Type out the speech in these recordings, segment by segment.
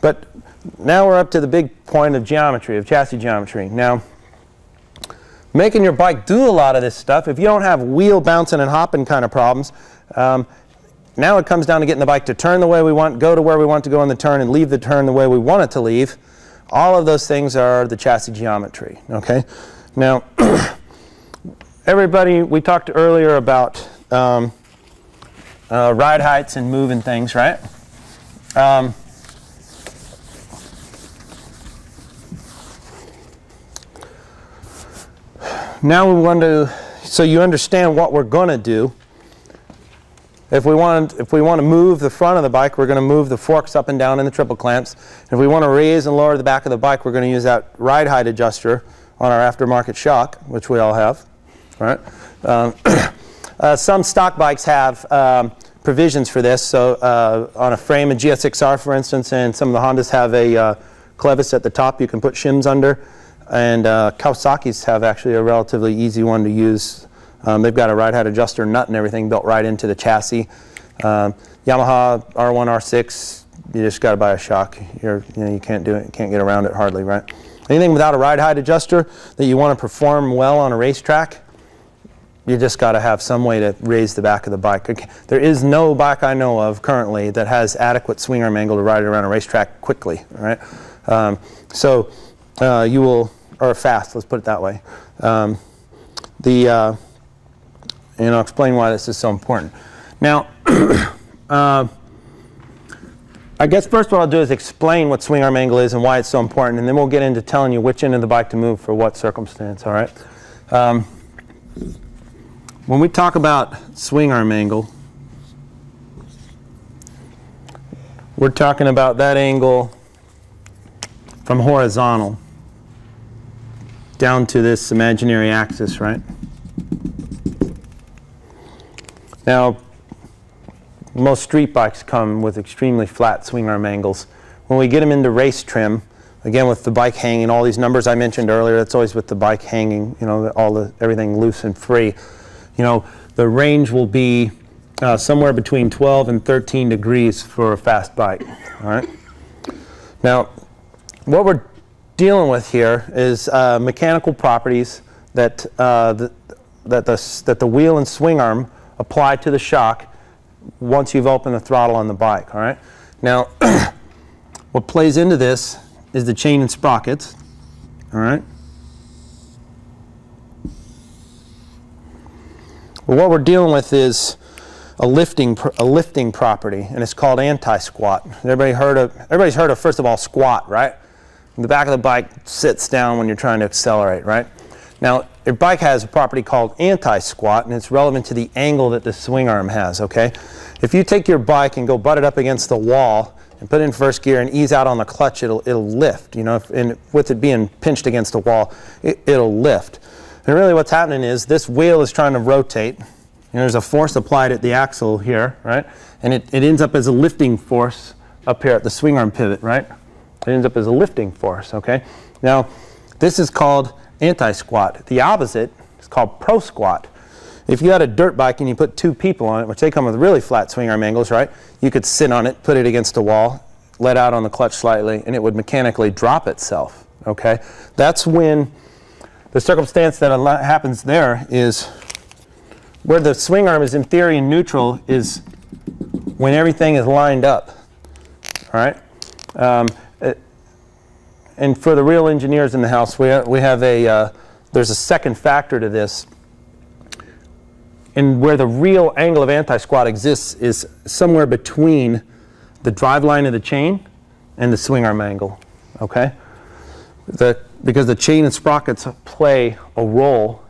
But now we're up to the big point of geometry, of chassis geometry. Now, making your bike do a lot of this stuff, if you don't have wheel bouncing and hopping kind of problems, um, now it comes down to getting the bike to turn the way we want, go to where we want to go in the turn, and leave the turn the way we want it to leave. All of those things are the chassis geometry, okay? Now, everybody, we talked earlier about um, uh, ride heights and moving things, right? Um, now we want to, so you understand what we're going to do. If we, want, if we want to move the front of the bike, we're going to move the forks up and down in the triple clamps. If we want to raise and lower the back of the bike, we're going to use that ride height adjuster on our aftermarket shock, which we all have. Right? Um, uh, some stock bikes have um, provisions for this. So uh, on a frame, a GSXR, for instance, and some of the Hondas have a uh, clevis at the top you can put shims under. And uh, Kawasaki's have actually a relatively easy one to use. Um, they've got a ride height adjuster nut and everything built right into the chassis. Um, Yamaha R1, R6, you just got to buy a shock. You're, you, know, you can't do it, can't get around it hardly, right? Anything without a ride height adjuster that you want to perform well on a racetrack, you just got to have some way to raise the back of the bike. There is no bike I know of currently that has adequate swing arm angle to ride it around a racetrack quickly, right? Um, so uh, you will or fast, let's put it that way. Um, the, uh, and I'll explain why this is so important. Now, uh, I guess first what I'll do is explain what swing arm angle is and why it's so important, and then we'll get into telling you which end of the bike to move for what circumstance, all right? Um, when we talk about swing arm angle, we're talking about that angle from horizontal down to this imaginary axis, right? Now, most street bikes come with extremely flat swing arm angles. When we get them into race trim, again with the bike hanging, all these numbers I mentioned earlier, that's always with the bike hanging, you know, all the everything loose and free. You know, the range will be uh, somewhere between 12 and 13 degrees for a fast bike. All right. Now, what we're dealing with here is uh, mechanical properties that, uh, the, that, the, that the wheel and swing arm apply to the shock once you've opened the throttle on the bike, all right? Now, what plays into this is the chain and sprockets, all right? Well, what we're dealing with is a lifting, a lifting property, and it's called anti-squat. Everybody heard of, everybody's heard of, first of all, squat, right? The back of the bike sits down when you're trying to accelerate, right? Now, your bike has a property called anti-squat, and it's relevant to the angle that the swing arm has, okay? If you take your bike and go butt it up against the wall and put it in first gear and ease out on the clutch, it'll, it'll lift, you know, if, and with it being pinched against the wall, it, it'll lift. And really what's happening is this wheel is trying to rotate, and there's a force applied at the axle here, right? And it, it ends up as a lifting force up here at the swing arm pivot, right? It ends up as a lifting force, okay? Now, this is called anti-squat. The opposite is called pro-squat. If you had a dirt bike and you put two people on it, which they come with really flat swing arm angles, right? You could sit on it, put it against a wall, let out on the clutch slightly, and it would mechanically drop itself, okay? That's when the circumstance that happens there is where the swing arm is in theory in neutral is when everything is lined up, all right? Um, and for the real engineers in the house, we, we have a, uh, there's a second factor to this. And where the real angle of anti-squat exists is somewhere between the drive line of the chain and the swing arm angle, okay? The, because the chain and sprockets play a role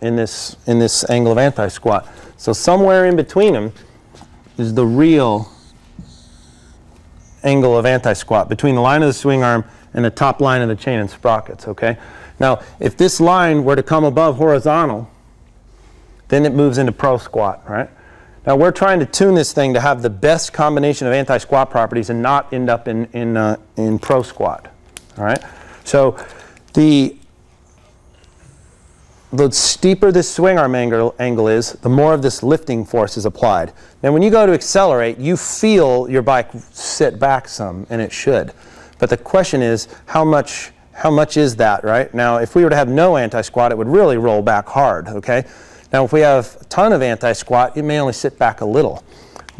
in this, in this angle of anti-squat. So somewhere in between them is the real angle of anti-squat, between the line of the swing arm and the top line of the chain and sprockets, okay? Now, if this line were to come above horizontal, then it moves into pro squat, right? Now we're trying to tune this thing to have the best combination of anti-squat properties and not end up in, in, uh, in pro squat, all right? So the the steeper this swing arm angle, angle is, the more of this lifting force is applied. Now when you go to accelerate, you feel your bike sit back some, and it should. But the question is, how much, how much is that, right? Now if we were to have no anti-squat, it would really roll back hard, okay? Now if we have a ton of anti-squat, it may only sit back a little.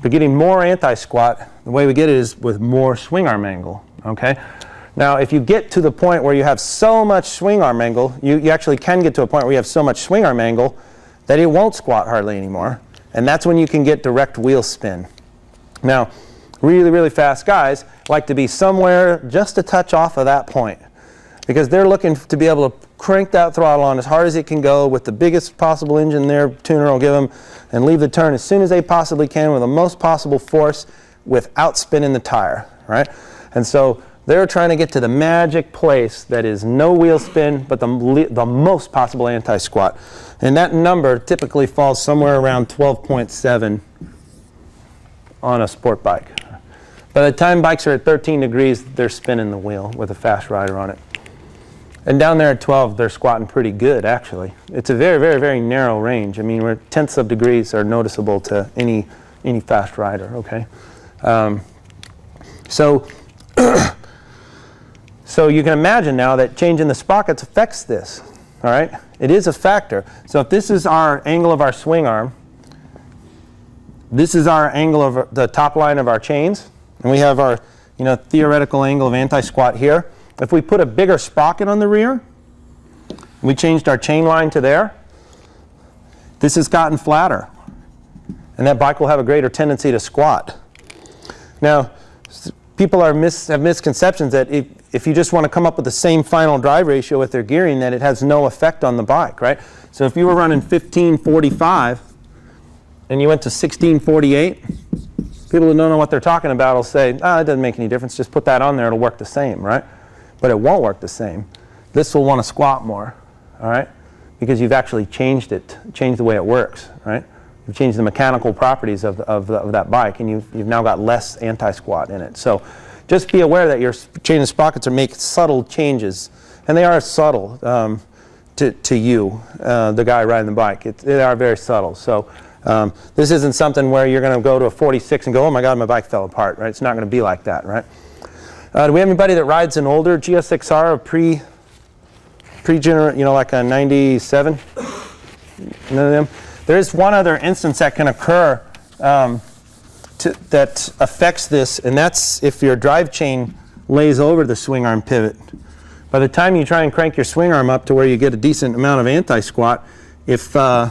But getting more anti-squat, the way we get it is with more swing arm angle, okay? Now, if you get to the point where you have so much swing arm angle, you, you actually can get to a point where you have so much swing arm angle that it won't squat hardly anymore. And that's when you can get direct wheel spin. Now, really, really fast guys like to be somewhere just a touch off of that point because they're looking to be able to crank that throttle on as hard as it can go with the biggest possible engine their tuner will give them and leave the turn as soon as they possibly can with the most possible force without spinning the tire, right? And so they're trying to get to the magic place that is no wheel spin, but the, the most possible anti-squat. And that number typically falls somewhere around 12.7 on a sport bike. By the time bikes are at 13 degrees, they're spinning the wheel with a fast rider on it. And down there at 12, they're squatting pretty good, actually. It's a very, very, very narrow range. I mean, where tenths of degrees are noticeable to any, any fast rider, okay? Um, so So you can imagine now that changing the sprockets affects this. All right, it is a factor. So if this is our angle of our swing arm, this is our angle of the top line of our chains, and we have our you know theoretical angle of anti-squat here. If we put a bigger sprocket on the rear, we changed our chain line to there, this has gotten flatter, and that bike will have a greater tendency to squat. Now, people are mis have misconceptions that if, if you just want to come up with the same final drive ratio with their gearing, that it has no effect on the bike, right? So if you were running 1545 and you went to 1648, people who don't know what they're talking about will say, ah, it doesn't make any difference. Just put that on there. It'll work the same, right? But it won't work the same. This will want to squat more, all right? Because you've actually changed it, changed the way it works, right? You've changed the mechanical properties of, of, of that bike, and you've, you've now got less anti-squat in it. So just be aware that your chain and sprockets are making subtle changes, and they are subtle um, to, to you, uh, the guy riding the bike. It, they are very subtle. So um, this isn't something where you're going to go to a 46 and go, oh my God, my bike fell apart, right? It's not going to be like that, right? Uh, do we have anybody that rides an older GSXR, a pre, pre-gener, you know, like a 97? None of them? There is one other instance that can occur um, to, that affects this, and that's if your drive chain lays over the swing arm pivot. By the time you try and crank your swing arm up to where you get a decent amount of anti-squat, if uh,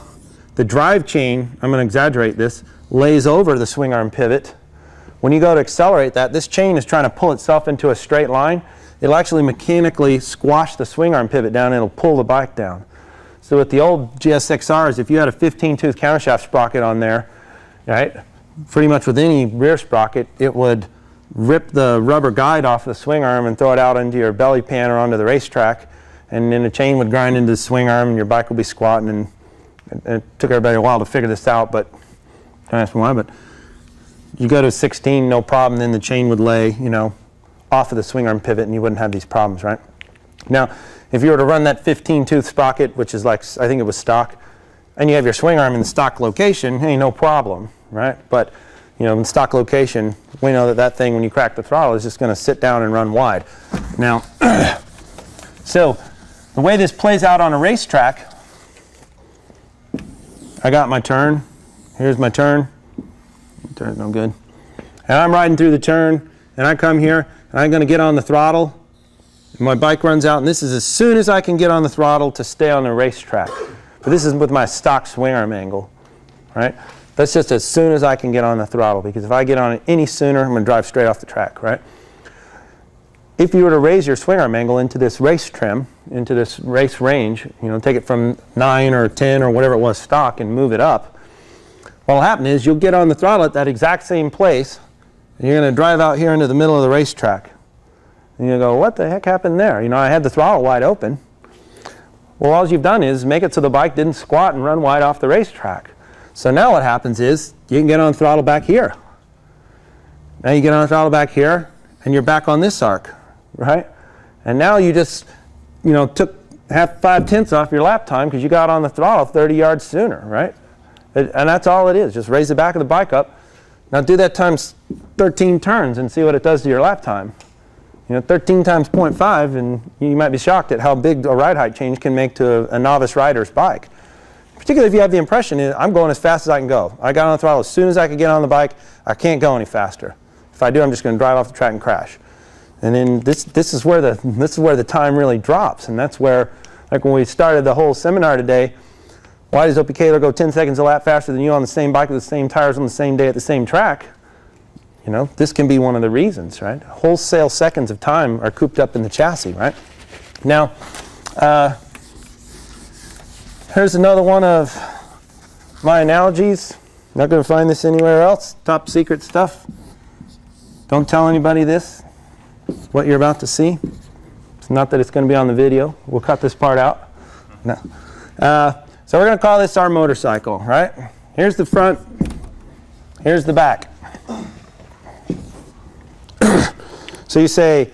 the drive chain, I'm going to exaggerate this, lays over the swing arm pivot, when you go to accelerate that, this chain is trying to pull itself into a straight line. It'll actually mechanically squash the swing arm pivot down and it'll pull the bike down. So with the old GSXRs, if you had a 15 tooth countershaft sprocket on there, right, pretty much with any rear sprocket, it would rip the rubber guide off the swing arm and throw it out into your belly pan or onto the racetrack. And then the chain would grind into the swing arm and your bike would be squatting. And it, took everybody a while to figure this out, but don't ask me why. But you go to 16, no problem. Then the chain would lay, you know, off of the swing arm pivot and you wouldn't have these problems, right? Now, if you were to run that 15 tooth sprocket, which is like, I think it was stock, and you have your swing arm in the stock location, hey, no problem, right? But, you know, in stock location, we know that that thing, when you crack the throttle, is just going to sit down and run wide. Now, so the way this plays out on a racetrack, I got my turn. Here's my turn. Turn's no good. And I'm riding through the turn, and I come here, and I'm going to get on the throttle, my bike runs out, and this is as soon as I can get on the throttle to stay on the racetrack. But this is with my stock swing arm angle, right? That's just as soon as I can get on the throttle, because if I get on it any sooner, I'm going to drive straight off the track, right? If you were to raise your swing arm angle into this race trim, into this race range, you know, take it from 9 or 10 or whatever it was stock and move it up, what will happen is you'll get on the throttle at that exact same place, and you're going to drive out here into the middle of the racetrack. And you go, what the heck happened there? You know, I had the throttle wide open. Well, all you've done is make it so the bike didn't squat and run wide off the racetrack. So now what happens is you can get on throttle back here. Now you get on throttle back here and you're back on this arc, right? And now you just, you know, took half five tenths off your lap time because you got on the throttle 30 yards sooner, right? It- and that's all it is. Just raise the back of the bike up. Now do that times 13 turns and see what it does to your lap time. You know, 13 times 0.5, and you might be shocked at how big a ride height change can make to a, a novice rider's bike. Particularly if you have the impression, I'm going as fast as I can go. I got on the throttle as soon as I could get on the bike. I can't go any faster. If I do, I'm just going to drive off the track and crash. And then this, this, is where the, this is where the time really drops. And that's where, like when we started the whole seminar today, why does Opie Kaler go 10 seconds a lap faster than you on the same bike with the same tires on the same day at the same track? You know, this can be one of the reasons, right? Wholesale seconds of time are cooped up in the chassis, right? Now, uh, here's another one of my analogies. Not going to find this anywhere else. Top secret stuff. Don't tell anybody this, what you're about to see. It's not that it's going to be on the video. We'll cut this part out. No. Uh, so we're going to call this our motorcycle, right? Here's the front. Here's the back. So you say,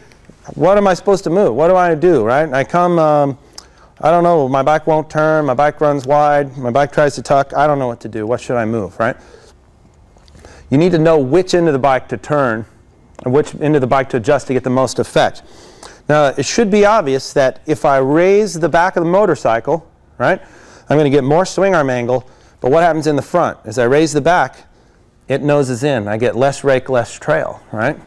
what am I supposed to move? What do I do, right? I come, um, I don't know, my bike won't turn, my bike runs wide, my bike tries to tuck, I don't know what to do. What should I move, right? You need to know which end of the bike to turn which end of the bike to adjust to get the most effect. Now, it should be obvious that if I raise the back of the motorcycle, right, I'm going to get more swing arm angle, but what happens in the front? As I raise the back, it noses in. I get less rake, less trail, right?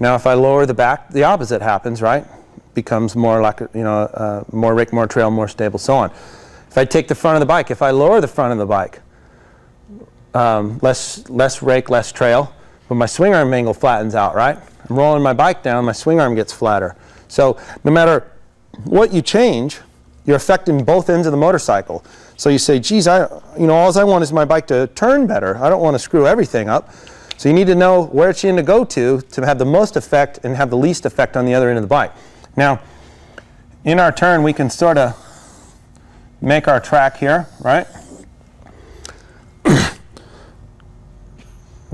Now, if I lower the back, the opposite happens, right? Becomes more like, you know, uh, more rake, more trail, more stable, so on. If I take the front of the bike, if I lower the front of the bike, um, less, less rake, less trail, but my swing arm angle flattens out, right? I'm rolling my bike down, my swing arm gets flatter. So no matter what you change, you're affecting both ends of the motorcycle. So you say, geez, I, you know, all I want is my bike to turn better. I don't want to screw everything up. So you need to know where it's in to go to to have the most effect and have the least effect on the other end of the bike. Now, in our turn, we can sort of make our track here, right?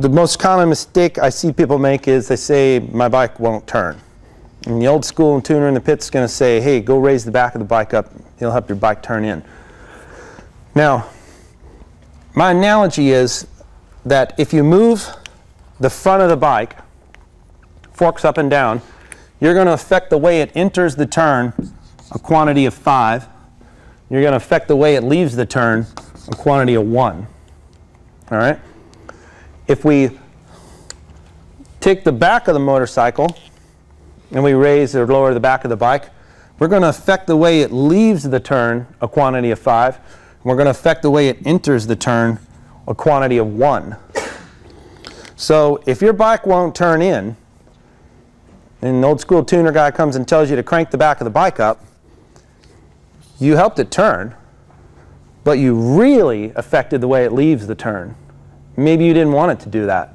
The most common mistake I see people make is they say, my bike won't turn. And the old school tuner in the pit's going to say, hey, go raise the back of the bike up. It'll help your bike turn in. Now, my analogy is that if you move the front of the bike, forks up and down, you're going to affect the way it enters the turn a quantity of 5. You're going to affect the way it leaves the turn a quantity of 1. All right? If we take the back of the motorcycle and we raise or lower the back of the bike, we're going to affect the way it leaves the turn a quantity of 5. And we're going to affect the way it enters the turn a quantity of 1. So if your bike won't turn in, and an old school tuner guy comes and tells you to crank the back of the bike up, you helped it turn, but you really affected the way it leaves the turn. Maybe you didn't want it to do that,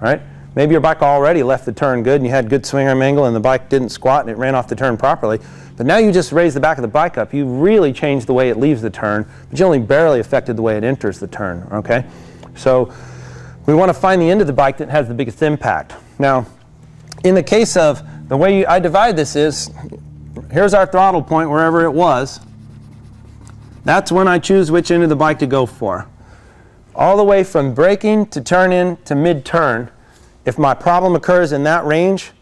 right? Maybe your bike already left the turn good and you had good swing arm angle and the bike didn't squat and it ran off the turn properly. But now you just raised the back of the bike up. You really changed the way it leaves the turn, but you only barely affected the way it enters the turn, okay? So we want to find the end of the bike that has the biggest impact. Now, in the case of the way you, I divide this is, here's our throttle point wherever it was. That's when I choose which end of the bike to go for all the way from braking to turn in to mid-turn, if my problem occurs in that range,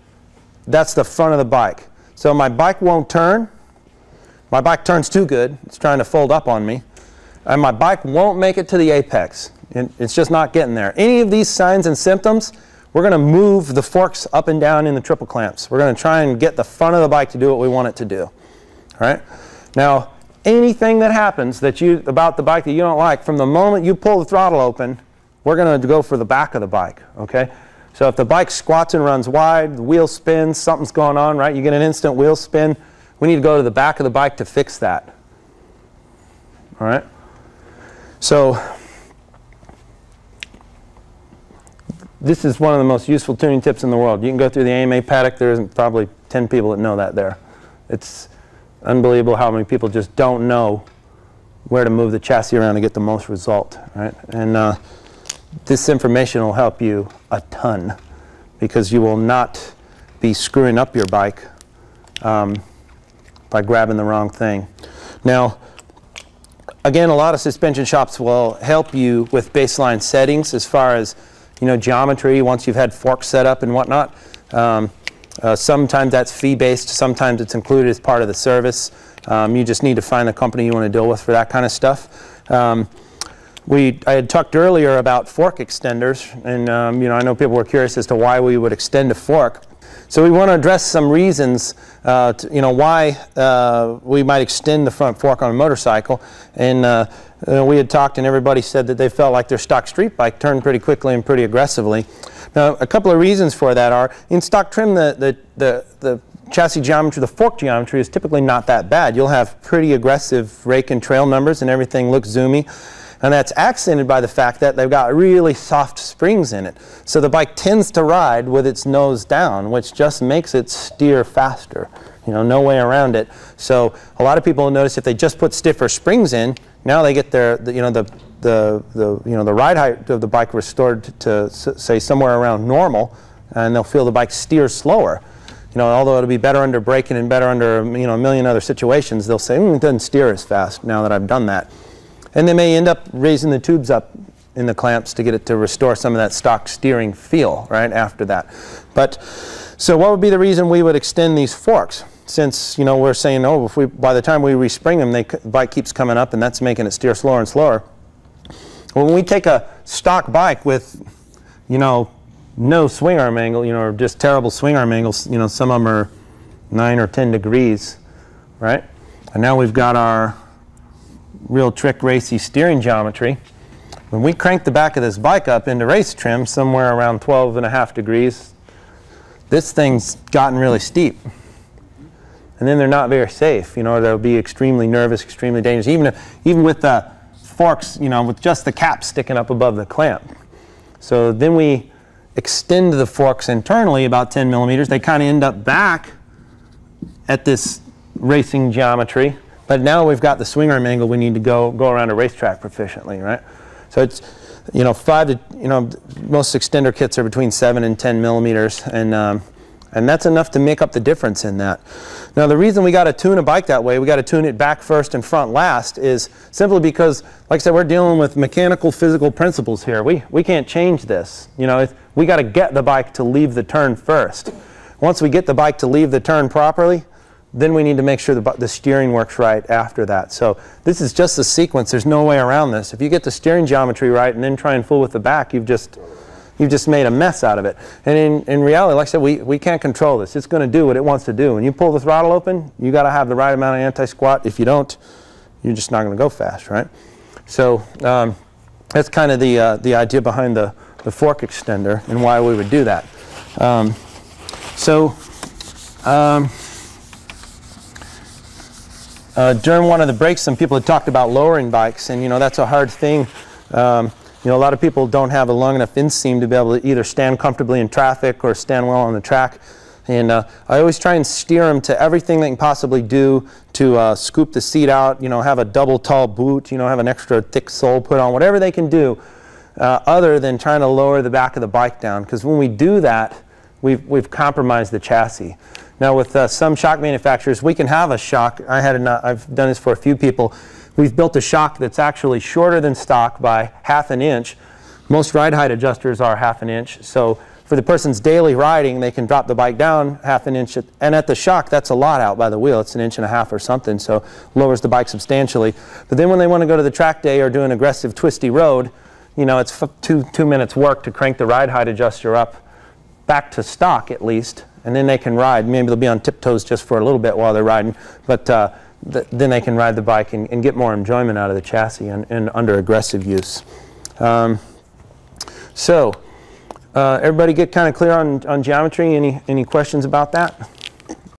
that's the front of the bike. So my bike won't turn. My bike turns too good. It's trying to fold up on me. And my bike won't make it to the apex. It's just not getting there. Any of these signs and symptoms, we're going to move the forks up and down in the triple clamps. We're going to try and get the front of the bike to do what we want it to do. All right? Now, anything that happens that you about the bike that you don't like, from the moment you pull the throttle open, we're going to go for the back of the bike, okay? So if the bike squats and runs wide, the wheel spins, something's going on, right? You get an instant wheel spin. We need to go to the back of the bike to fix that. All right? So this is one of the most useful tuning tips in the world. You can go through the AMA paddock. There's probably 10 people that know that there. It's unbelievable how many people just don't know where to move the chassis around to get the most result, right? And uh, this information will help you a ton because you will not be screwing up your bike um, by grabbing the wrong thing. Now, again, a lot of suspension shops will help you with baseline settings as far as you know geometry once you've had forks set up and whatnot. Um, uh, sometimes that's fee-based. Sometimes it's included as part of the service. Um, you just need to find the company you want to deal with for that kind of stuff. Um, we, I had talked earlier about fork extenders, and um, you know I know people were curious as to why we would extend a fork. So we want to address some reasons, uh, to, you know, why uh, we might extend the front fork on a motorcycle. And uh, we had talked, and everybody said that they felt like their stock street bike turned pretty quickly and pretty aggressively. Now, a couple of reasons for that are in stock trim, the the the, the chassis geometry, the fork geometry is typically not that bad. You'll have pretty aggressive rake and trail numbers, and everything looks zoomy. And that's accented by the fact that they've got really soft springs in it. So the bike tends to ride with its nose down, which just makes it steer faster. You know, no way around it. So a lot of people notice if they just put stiffer springs in, now they get their, you know, the, the, the, you know, the ride height of the bike restored to, to say somewhere around normal, and they'll feel the bike steer slower. You know, although it'll be better under braking and better under you know a million other situations, they'll say mm, it doesn't steer as fast now that I've done that. And they may end up raising the tubes up in the clamps to get it to restore some of that stock steering feel right after that. But so what would be the reason we would extend these forks? Since you know we're saying, oh, if we by the time we respring them, the bike keeps coming up, and that's making it steer slower and slower. When we take a stock bike with, you know, no swing arm angle, you know, or just terrible swing arm angles, you know, some of them are nine or ten degrees, right? And now we've got our real trick racy steering geometry. When we crank the back of this bike up into race trim somewhere around 12 and a half degrees, this thing's gotten really steep. And then they're not very safe, you know, they'll be extremely nervous, extremely dangerous, even, if, even with the forks, you know, with just the cap sticking up above the clamp. So then we extend the forks internally about 10 millimeters. They kind of end up back at this racing geometry. But now we've got the swing arm angle we need to go, go around a racetrack proficiently, right? So it's, you know, five to, you know, most extender kits are between seven and 10 millimeters, and, um, and that's enough to make up the difference in that. Now the reason we got to tune a bike that way, we got to tune it back first and front last, is simply because, like I said, we're dealing with mechanical physical principles here. We, we can't change this. You know, we got to get the bike to leave the turn first. Once we get the bike to leave the turn properly, then we need to make sure the, the steering works right after that. So this is just the sequence. There's no way around this. If you get the steering geometry right and then try and fool with the back, you've just, you've just made a mess out of it. And in, in reality, like I said, we, we can't control this. It's going to do what it wants to do. When you pull the throttle open, you got to have the right amount of anti-squat. If you don't, you're just not going to go fast, right? So um, that's kind of the, uh, the idea behind the, the fork extender and why we would do that. Um, so um, uh, during one of the breaks, some people had talked about lowering bikes, and you know that's a hard thing. Um, you know, a lot of people don't have a long enough inseam to be able to either stand comfortably in traffic or stand well on the track. And uh, I always try and steer them to everything they can possibly do to uh, scoop the seat out, you know, have a double tall boot, you know, have an extra thick sole put on, whatever they can do, uh, other than trying to lower the back of the bike down. Because when we do that, we've, we've compromised the chassis. Now with uh, some shock manufacturers, we can have a shock. I had an, uh, I've done this for a few people. We've built a shock that's actually shorter than stock by half an inch. Most ride height adjusters are half an inch. So for the person's daily riding, they can drop the bike down half an inch. At, and at the shock, that's a lot out by the wheel. It's an inch and a half or something, so lowers the bike substantially. But then when they want to go to the track day or do an aggressive twisty road, you know, it's two, two minutes work to crank the ride height adjuster up back to stock at least and then they can ride. Maybe they'll be on tiptoes just for a little bit while they're riding, but uh, th then they can ride the bike and, and, get more enjoyment out of the chassis and, and under aggressive use. Um, so, uh, everybody get kind of clear on, on geometry? Any, any questions about that?